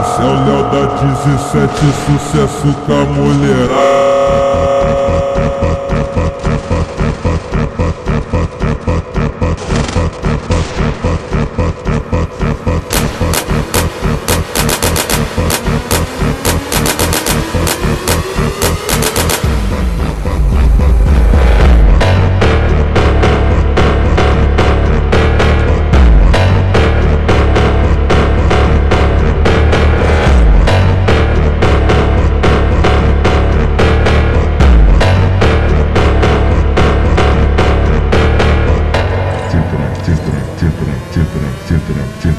Esse é o Léo da 17, sucesso com a mulherada etcétera, etcétera, etcétera, etcétera, etcétera.